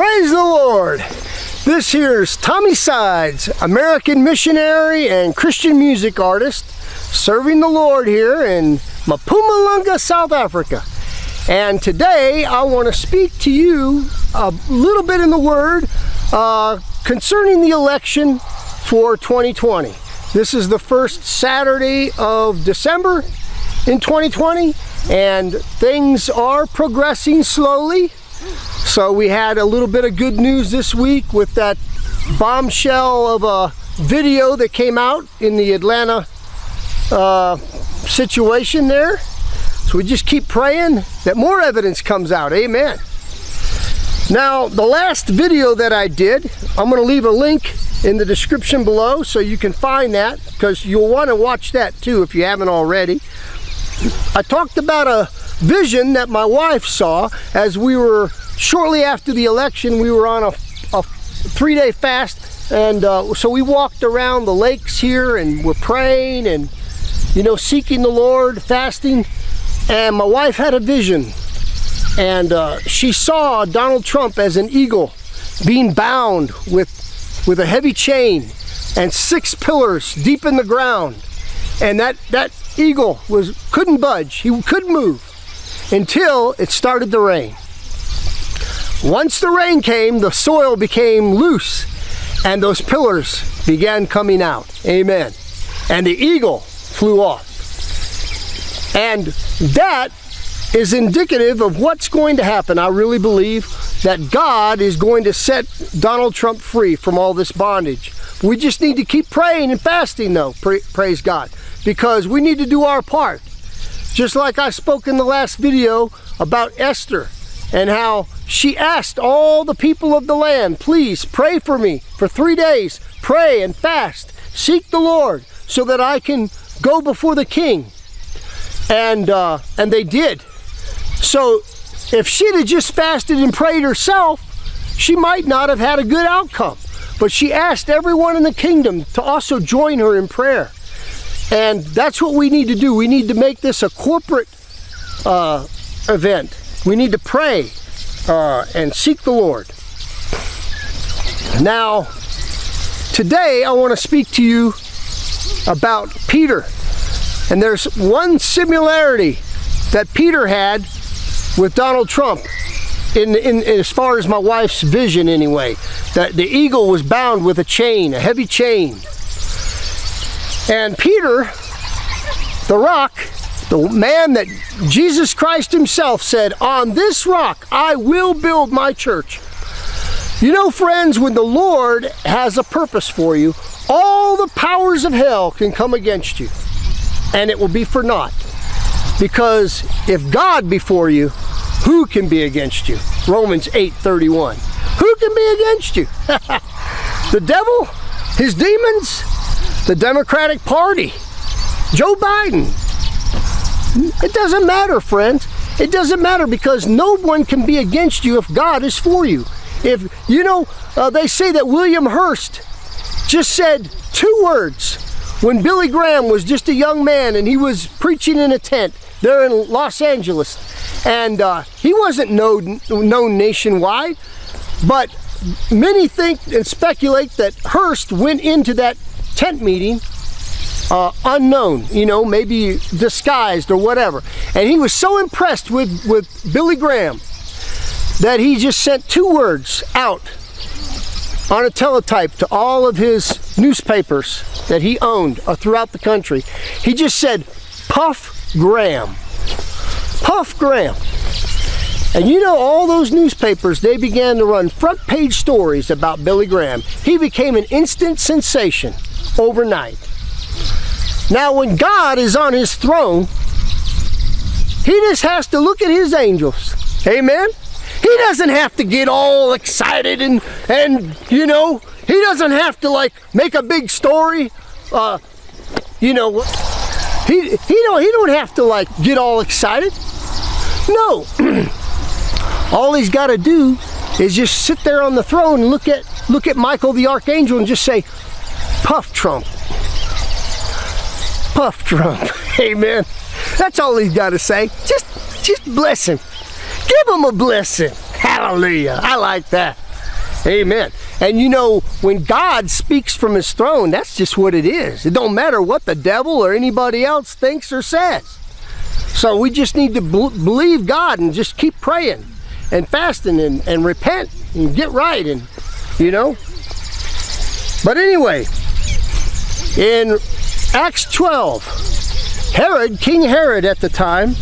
Praise the Lord. This here's Thommy Sides, American missionary and Christian music artist, serving the Lord here in Mpumalanga, South Africa. And today I want to speak to you a little bit in the Word uh, concerning the election for 2020. This is the first Saturday of December in 2020 and things are progressing slowly. So we had a little bit of good news this week with that bombshell of a video that came out in the Atlanta uh, situation there. So we just keep praying that more evidence comes out. Amen. Now, the last video that I did, I'm going to leave a link in the description below so you can find that because you'll want to watch that too if you haven't already. I talked about a vision that my wife saw as we were shortly after the election. We were on a, a three-day fast, and uh, so we walked around the lakes here and we're praying and you know seeking the Lord, fasting. And my wife had a vision, and uh, she saw Donald Trump as an eagle being bound with with a heavy chain and six pillars deep in the ground and that that eagle was couldn't budge. He couldn't move until it started to rain. Once the rain came the soil became loose and those pillars began coming out. Amen. And the eagle flew off. And that is indicative of what's going to happen. I really believe that god is going to set donald trump free from all this bondage we just need to keep praying and fasting though praise god because we need to do our part. Just like I spoke in the last video about Esther and how she asked all the people of the land, please pray for me for three days, pray and fast, seek the Lord so that I can go before the king. And, uh, and they did. So if she'd have just fasted and prayed herself, she might not have had a good outcome. But she asked everyone in the kingdom to also join her in prayer. And that's what we need to do. We need to make this a corporate uh, event. We need to pray uh, and seek the Lord. Now, today I want to speak to you about Peter. And there's one similarity that Peter had with Donald Trump. In, in, as far as my wife's vision anyway, that the eagle was bound with a chain, a heavy chain. And Peter, the rock, the man that Jesus Christ himself said, on this rock I will build my church. You know, friends, when the Lord has a purpose for you, all the powers of hell can come against you, and it will be for naught. Because if God be for you, who can be against you? Romans 8:31. Who can be against you? the devil? His demons? the Democratic Party, Joe Biden. It doesn't matter, friends. It doesn't matter because no one can be against you if God is for you. If, you know, uh, they say that William Hearst just said two words when Billy Graham was just a young man and he was preaching in a tent there in Los Angeles. And uh, he wasn't known, known nationwide, but many think and speculate that Hearst went into that tent meeting uh, unknown, you know, maybe disguised or whatever. And he was so impressed with, with Billy Graham that he just sent two words out on a teletype to all of his newspapers that he owned uh, throughout the country. He just said, Puff Graham. Puff Graham. And you know, all those newspapers, they began to run front page stories about Billy Graham. He became an instant sensation overnight. Now, when God is on his throne, he just has to look at his angels. Amen? He doesn't have to get all excited and, and you know, he doesn't have to like make a big story. Uh, you know, he, he, don't, he don't have to like get all excited. No. all he's got to do is just sit there on the throne and look at, look at Michael the Archangel and just say, Puff Trump. Puff Trump. Amen. That's all he's got to say. Just, just bless him. Give him a blessing. Hallelujah. I like that. Amen. And you know, when God speaks from his throne, that's just what it is. It don't matter what the devil or anybody else thinks or says. So we just need to believe God and just keep praying and fasting and, and repent and get right and, you know. But anyway, in Acts 12, Herod, King Herod at the time,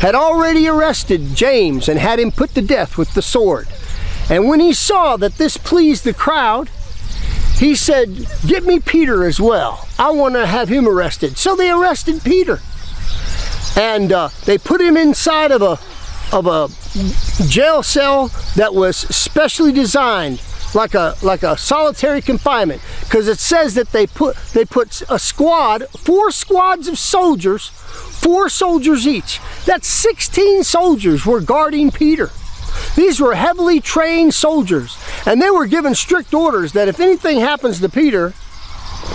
had already arrested James and had him put to death with the sword. And when he saw that this pleased the crowd, he said, get me Peter as well. I want to have him arrested. So they arrested Peter. And uh, they put him inside of a, of a jail cell that was specially designed like a like a solitary confinement. Because it says that they put they put a squad four squads of soldiers four soldiers each. That's 16 soldiers were guarding Peter. These were heavily trained soldiers, and they were given strict orders that if anything happens to Peter,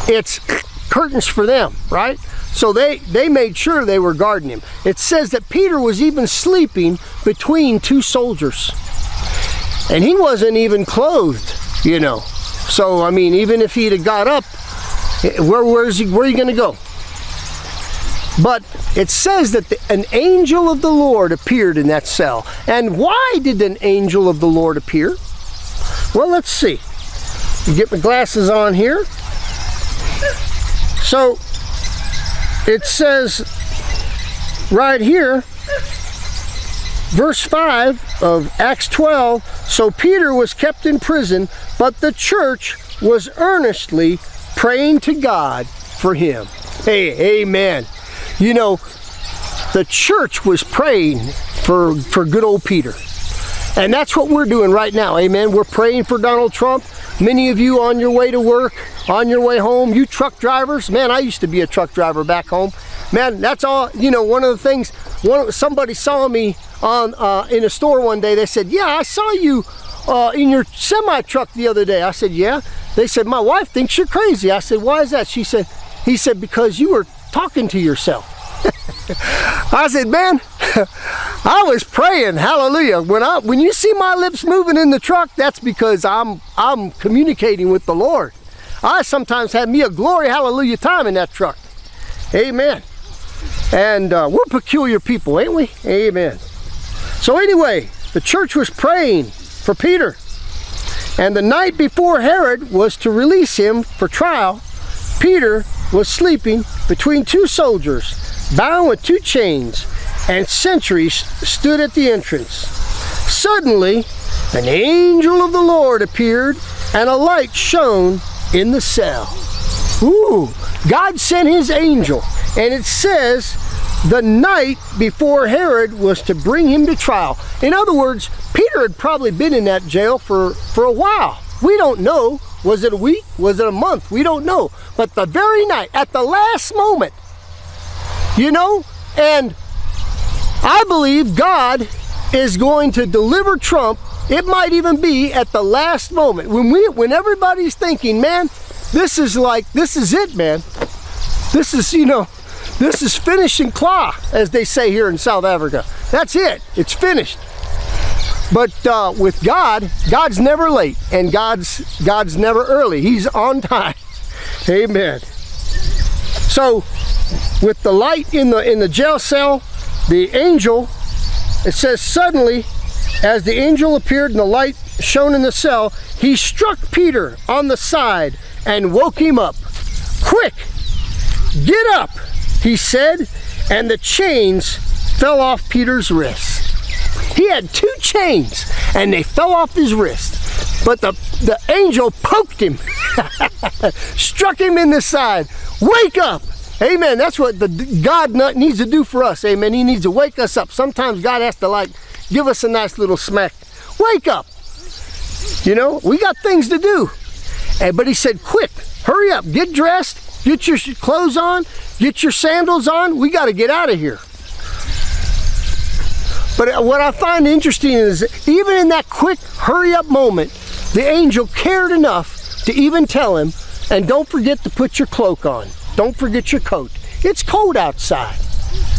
it's curtains for them, right? So they, they made sure they were guarding him. It says that Peter was even sleeping between two soldiers. And he wasn't even clothed, you know. So, I mean, even if he'd have got up, where, where's he, where are you going to go? But it says that the, an angel of the Lord appeared in that cell. And why did an angel of the Lord appear? Well, let's see. You Get my glasses on here. So it says right here, verse 5 of Acts 12 So Peter was kept in prison, but the church was earnestly praying to God for him. Hey, amen. You know, the church was praying for, for good old Peter. And that's what we're doing right now, amen. We're praying for Donald Trump. Many of you on your way to work, on your way home, you truck drivers, man, I used to be a truck driver back home. Man, that's all, you know, one of the things, one somebody saw me on uh, in a store one day, they said, yeah, I saw you uh, in your semi truck the other day. I said, yeah. They said, my wife thinks you're crazy. I said, why is that? She said, he said, because you were talking to yourself. I said, man, I was praying, hallelujah. When I when you see my lips moving in the truck, that's because I'm I'm communicating with the Lord. I sometimes have me a glory hallelujah time in that truck. Amen. And uh, we're peculiar people, ain't we? Amen. So anyway, the church was praying for Peter. And the night before Herod was to release him for trial, Peter was sleeping between two soldiers, bound with two chains, and sentries stood at the entrance. Suddenly, an angel of the Lord appeared, and a light shone in the cell. Ooh, God sent his angel, and it says the night before Herod was to bring him to trial. In other words, Peter had probably been in that jail for, for a while. We don't know was it a week? Was it a month? We don't know. But the very night, at the last moment, you know, and I believe God is going to deliver Trump. It might even be at the last moment when we, when everybody's thinking, man, this is like, this is it, man. This is, you know, this is finishing claw, as they say here in South Africa. That's it. It's finished. But uh, with God, God's never late and God's God's never early. He's on time. Amen. So with the light in the in the jail cell, the angel, it says suddenly, as the angel appeared and the light shone in the cell, he struck Peter on the side and woke him up. Quick, get up, he said, and the chains fell off Peter's wrists. He had two chains and they fell off his wrist. But the, the angel poked him, struck him in the side. Wake up! Amen. That's what the God needs to do for us. Amen. He needs to wake us up. Sometimes God has to like give us a nice little smack. Wake up. You know, we got things to do. And, but he said, quick, hurry up, get dressed, get your clothes on, get your sandals on. We got to get out of here. But uh, what I find interesting is even in that quick hurry up moment, the angel cared enough to even tell him, and don't forget to put your cloak on. Don't forget your coat. It's cold outside.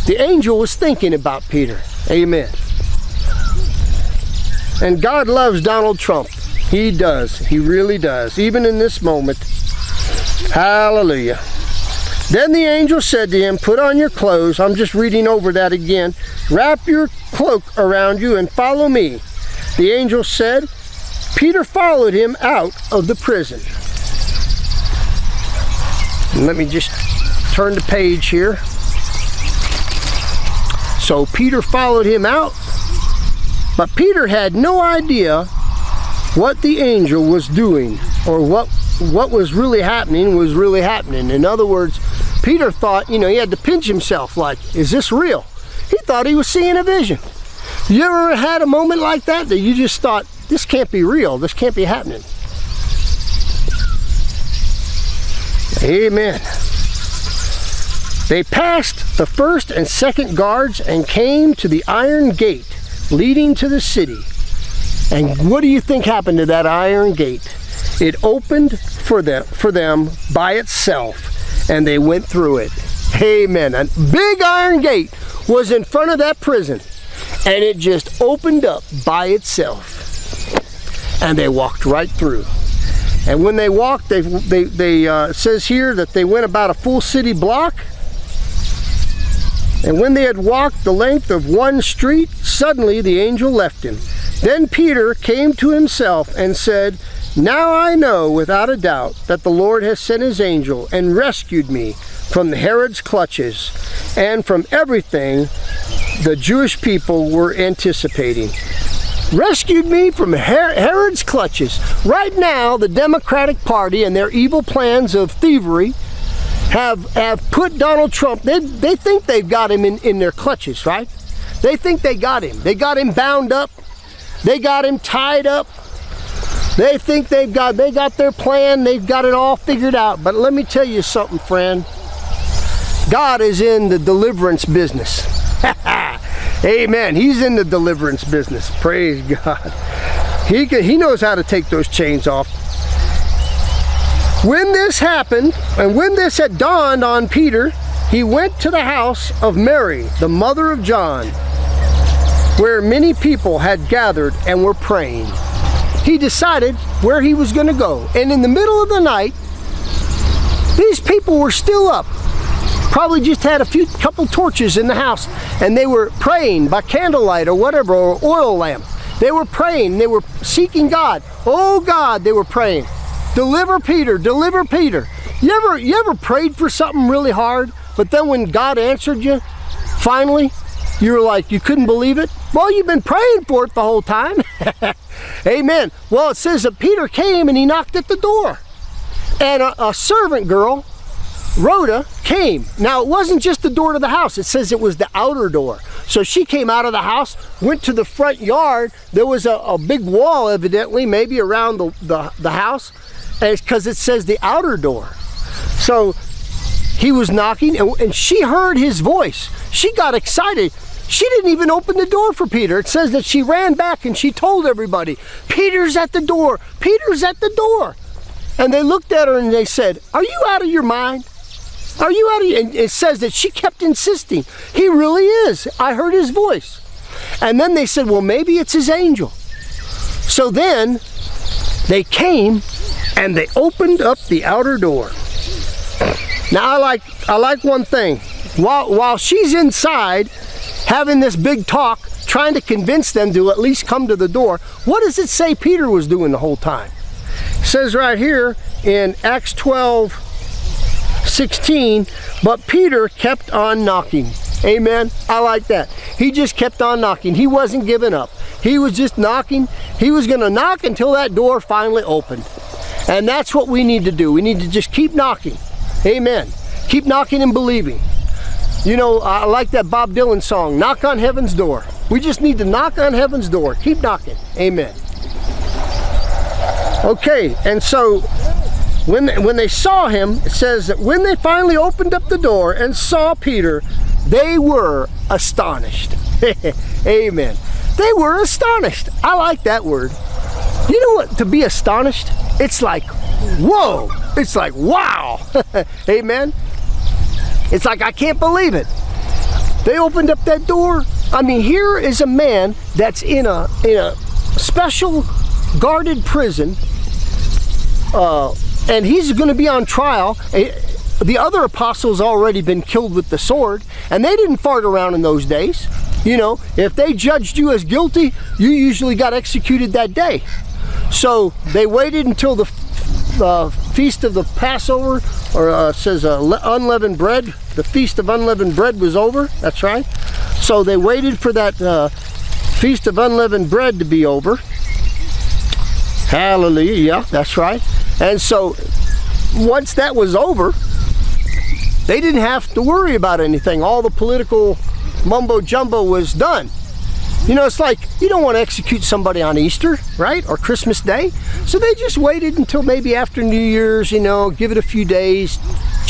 The angel was thinking about Peter. Amen. And God loves Donald Trump. He does. He really does. Even in this moment. Hallelujah. Then the angel said to him, Put on your clothes. I'm just reading over that again. Wrap your cloak around you and follow me. The angel said, Peter followed him out of the prison. Let me just turn the page here. So Peter followed him out, but Peter had no idea what the angel was doing or what what was really happening was really happening. In other words, Peter thought, you know, he had to pinch himself like, is this real? He thought he was seeing a vision. You ever had a moment like that that you just thought, this can't be real, this can't be happening? Amen. They passed the first and second guards and came to the iron gate leading to the city. And what do you think happened to that iron gate? It opened for them, for them by itself, and they went through it. Amen. A big iron gate was in front of that prison, and it just opened up by itself. And they walked right through. And when they walked, they, they, they uh, says here that they went about a full city block. And when they had walked the length of one street, suddenly the angel left him. Then Peter came to himself and said, Now I know without a doubt that the Lord has sent his angel and rescued me from Herod's clutches and from everything the Jewish people were anticipating. Rescued me from Herod's clutches. Right now, the Democratic Party and their evil plans of thievery have, have put Donald Trump, they, they think they've got him in, in their clutches, right? They think they got him. They got him bound up they got him tied up. They think they've got they got their plan, they've got it all figured out. But let me tell you something, friend. God is in the deliverance business. Amen. He's in the deliverance business. Praise God. He, can, he knows how to take those chains off. When this happened, and when this had dawned on Peter, he went to the house of Mary, the mother of John, where many people had gathered and were praying. He decided where he was going to go. And in the middle of the night, these people were still up. Probably just had a few couple torches in the house and they were praying by candlelight or whatever, or oil lamp. They were praying, they were seeking God. Oh God, they were praying. Deliver Peter, deliver Peter. You ever, you ever prayed for something really hard, but then when God answered you, finally, you were like, you couldn't believe it? Well, you've been praying for it the whole time. Amen. Well, it says that Peter came and he knocked at the door. And a, a, servant girl, Rhoda, came. Now, it wasn't just the door to the house. It says it was the outer door. So she came out of the house, went to the front yard. There was a, a big wall, evidently, maybe around the, the, the house, because it says the outer door. So he was knocking, and, and she heard his voice. She got excited. She didn't even open the door for Peter. It says that she ran back and she told everybody, Peter's at the door, Peter's at the door. And they looked at her and they said, are you out of your mind? Are you out of your, and it says that she kept insisting, he really is. I heard his voice. And then they said, well, maybe it's his angel. So then they came and they opened up the outer door. Now I like I like one thing. While while she's inside, having this big talk, trying to convince them to at least come to the door. What does it say Peter was doing the whole time? It says right here in Acts 12, 16, but Peter kept on knocking. Amen. I like that. He just kept on knocking. He wasn't giving up. He was just knocking. He was going to knock until that door finally opened. And that's what we need to do. We need to just keep knocking. Amen. Keep knocking and believing. You know, I like that Bob Dylan song, Knock on Heaven's Door. We just need to knock on heaven's door. Keep knocking. Amen. Okay, and so when they, when they saw him, it says that when they finally opened up the door and saw Peter, they were astonished. Amen. They were astonished. I like that word. You know what? To be astonished, it's like, whoa. It's like, wow. Amen. It's like, I can't believe it. They opened up that door. I mean, here is a man that's in a, in a special guarded prison, uh, and he's going to be on trial. The other apostles already been killed with the sword, and they didn't fart around in those days. You know, if they judged you as guilty, you usually got executed that day. So they waited until the uh, feast of the Passover, or uh, says uh, unleavened bread. The feast of unleavened bread was over. That's right. So they waited for that uh, feast of unleavened bread to be over. Hallelujah. That's right. And so once that was over, they didn't have to worry about anything. All the political mumbo jumbo was done. You know, it's like you don't want to execute somebody on Easter, right? Or Christmas Day. So they just waited until maybe after New Year's, you know, give it a few days,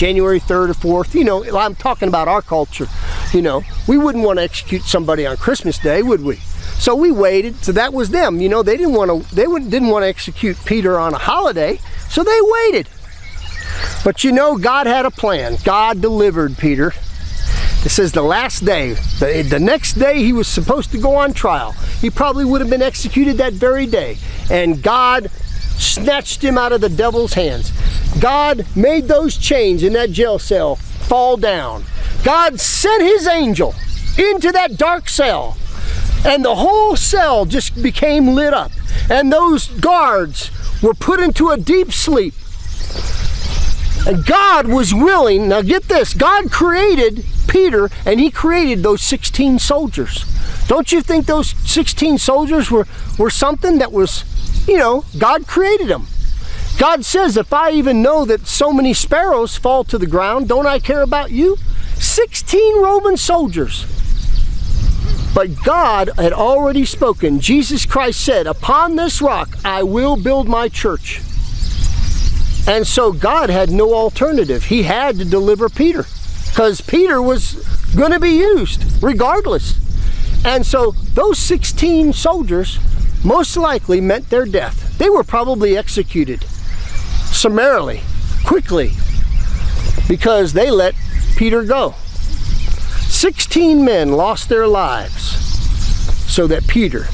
January 3rd or 4th. You know, I'm talking about our culture. You know, we wouldn't want to execute somebody on Christmas Day, would we? So we waited. So that was them. You know, they didn't want to they didn't want to execute Peter on a holiday. So they waited. But you know, God had a plan. God delivered Peter it says the last day, the, the next day he was supposed to go on trial. He probably would have been executed that very day. And God snatched him out of the devil's hands. God made those chains in that jail cell fall down. God sent his angel into that dark cell and the whole cell just became lit up. And those guards were put into a deep sleep. And God was willing, now get this, God created Peter and he created those 16 soldiers. Don't you think those 16 soldiers were, were something that was, you know, God created them. God says, if I even know that so many sparrows fall to the ground, don't I care about you? 16 Roman soldiers. But God had already spoken. Jesus Christ said, Upon this rock I will build my church. And so God had no alternative. He had to deliver Peter because Peter was going to be used regardless. And so those 16 soldiers most likely meant their death. They were probably executed summarily, quickly, because they let Peter go. 16 men lost their lives so that Peter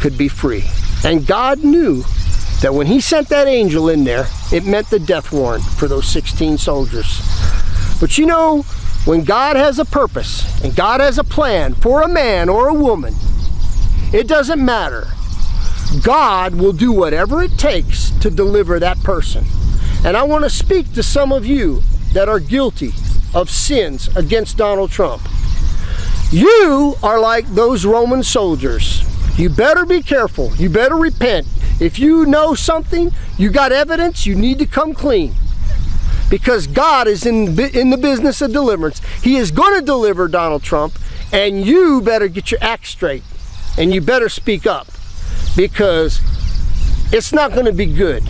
could be free. And God knew that when he sent that angel in there, it meant the death warrant for those 16 soldiers. But you know, when God has a purpose and God has a plan for a man or a woman, it doesn't matter. God will do whatever it takes to deliver that person. And I want to speak to some of you that are guilty of sins against Donald Trump. You are like those Roman soldiers. You better be careful. You better repent. If you know something, you got evidence, you need to come clean. Because God is in, in the business of deliverance. He is going to deliver Donald Trump, and you better get your act straight. And you better speak up. Because it's not going to be good.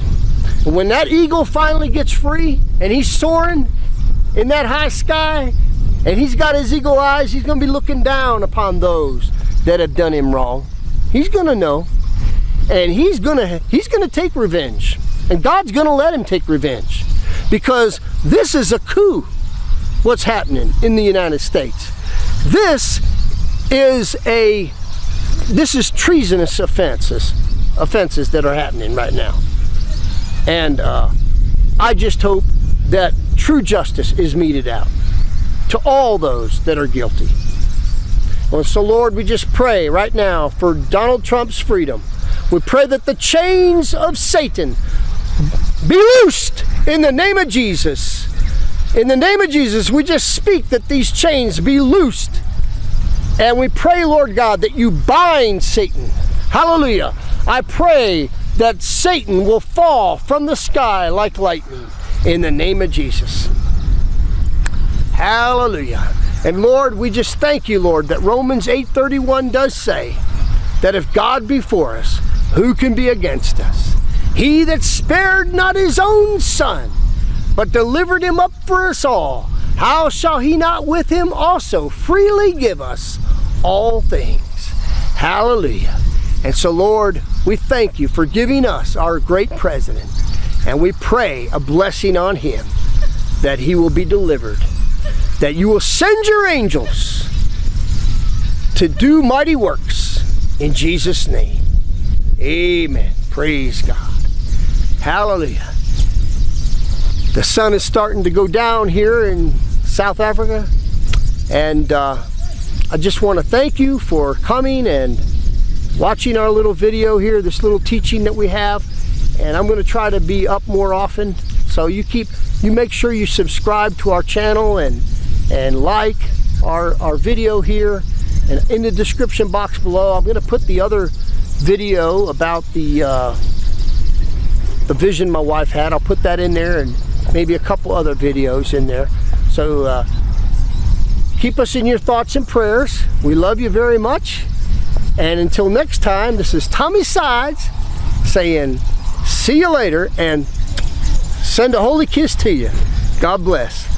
When that eagle finally gets free, and he's soaring in that high sky, and he's got his eagle eyes, he's going to be looking down upon those that have done him wrong. He's going to know. And he's gonna he's gonna take revenge. And god's gonna let him take revenge. Because this is a coup what's happening in the united states. This is a this is treasonous offenses offenses that are happening right now and uh, i just hope that true justice is meted out to all those that are guilty well, so lord we just pray right now for donald trump's freedom we pray that the chains of Satan be loosed in the name of Jesus. In the name of Jesus, we just speak that these chains be loosed. And we pray, Lord God, that you bind Satan. Hallelujah. I pray that Satan will fall from the sky like lightning in the name of Jesus. Hallelujah. And Lord, we just thank you, Lord, that Romans 8:31 does say that if God be for us, who can be against us? He that spared not his own son, but delivered him up for us all, how shall he not with him also freely give us all things? Hallelujah. And so, Lord, we thank you for giving us our great president. And we pray a blessing on him that he will be delivered, that you will send your angels to do mighty works in Jesus' name. Amen. Praise God. Hallelujah. The sun is starting to go down here in South Africa. And uh, I just want to thank you for coming and watching our little video here, this little teaching that we have. And I'm going to try to be up more often. So you keep, you make sure you subscribe to our channel and, and like our, our video here. And in the description box below, I'm going to put the other video about the uh, the vision my wife had. I'll put that in there and maybe a couple other videos in there. So uh, keep us in your thoughts and prayers. We love you very much. And until next time, this is Thommy Sides saying see you later and send a holy kiss to you. God bless.